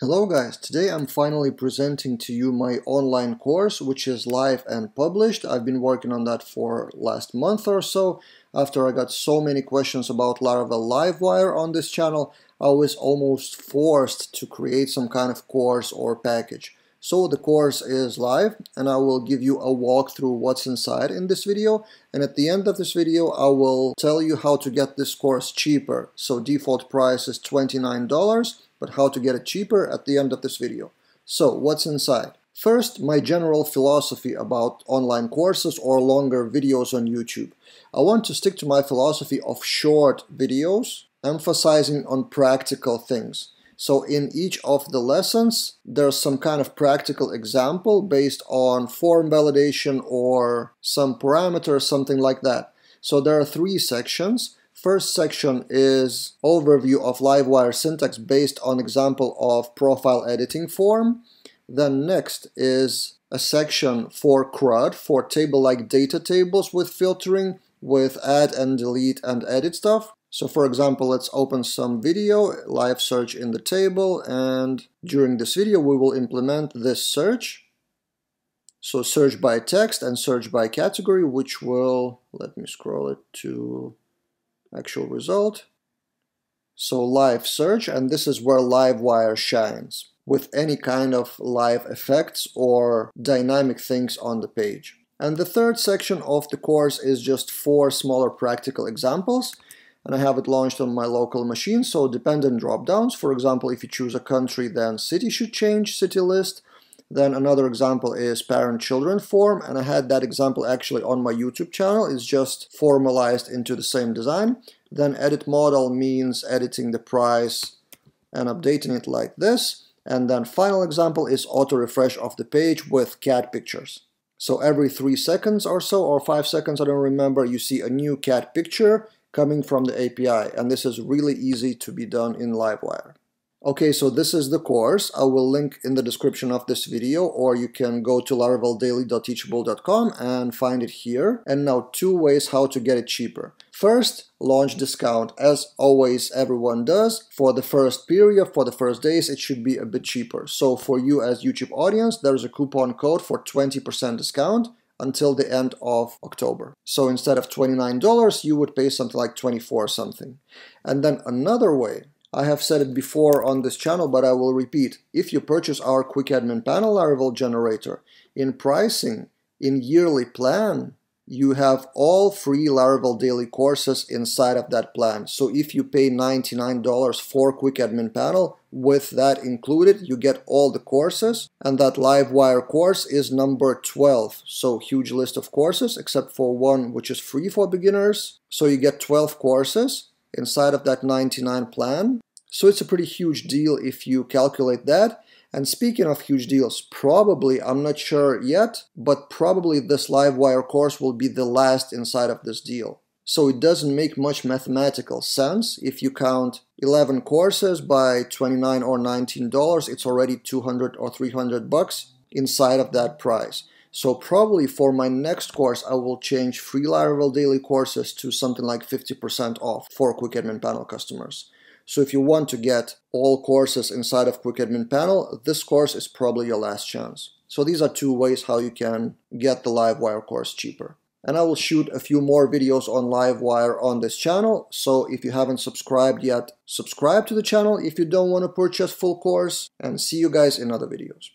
Hello guys, today I'm finally presenting to you my online course which is live and published. I've been working on that for last month or so. After I got so many questions about Laravel Livewire on this channel, I was almost forced to create some kind of course or package. So the course is live and I will give you a walkthrough what's inside in this video and at the end of this video I will tell you how to get this course cheaper. So default price is $29 but how to get it cheaper at the end of this video. So what's inside? First, my general philosophy about online courses or longer videos on YouTube. I want to stick to my philosophy of short videos, emphasizing on practical things. So in each of the lessons, there's some kind of practical example based on form validation or some parameter, something like that. So there are three sections. First section is overview of Livewire syntax based on example of profile editing form. Then next is a section for CRUD, for table-like data tables with filtering, with add and delete and edit stuff. So for example, let's open some video, live search in the table, and during this video we will implement this search. So search by text and search by category, which will, let me scroll it to actual result. So live search, and this is where Livewire shines with any kind of live effects or dynamic things on the page. And the third section of the course is just four smaller practical examples. And I have it launched on my local machine, so dependent drop-downs. For example, if you choose a country, then city should change city list. Then another example is parent-children form, and I had that example actually on my YouTube channel. It's just formalized into the same design. Then edit model means editing the price and updating it like this. And then final example is auto refresh of the page with cat pictures. So every three seconds or so, or five seconds, I don't remember, you see a new cat picture coming from the API. And this is really easy to be done in Livewire. Okay, so this is the course. I will link in the description of this video or you can go to laraveldaily.teachable.com and find it here. And now two ways how to get it cheaper. First, launch discount. As always, everyone does. For the first period, for the first days, it should be a bit cheaper. So for you as YouTube audience, there's a coupon code for 20% discount until the end of October. So instead of $29, you would pay something like 24 something. And then another way I have said it before on this channel, but I will repeat. If you purchase our Quick Admin Panel Laravel generator, in pricing, in yearly plan, you have all free Laravel daily courses inside of that plan. So if you pay $99 for Quick Admin Panel, with that included, you get all the courses. And that Livewire course is number 12. So huge list of courses, except for one which is free for beginners. So you get 12 courses inside of that 99 plan. So it's a pretty huge deal if you calculate that. And speaking of huge deals, probably, I'm not sure yet, but probably this Livewire course will be the last inside of this deal. So it doesn't make much mathematical sense. If you count 11 courses by 29 or 19 dollars, it's already 200 or 300 bucks inside of that price. So probably for my next course, I will change free Laravel daily courses to something like 50% off for Quick Admin Panel customers. So if you want to get all courses inside of Quick Admin Panel, this course is probably your last chance. So these are two ways how you can get the Livewire course cheaper. And I will shoot a few more videos on Livewire on this channel. So if you haven't subscribed yet, subscribe to the channel if you don't want to purchase full course and see you guys in other videos.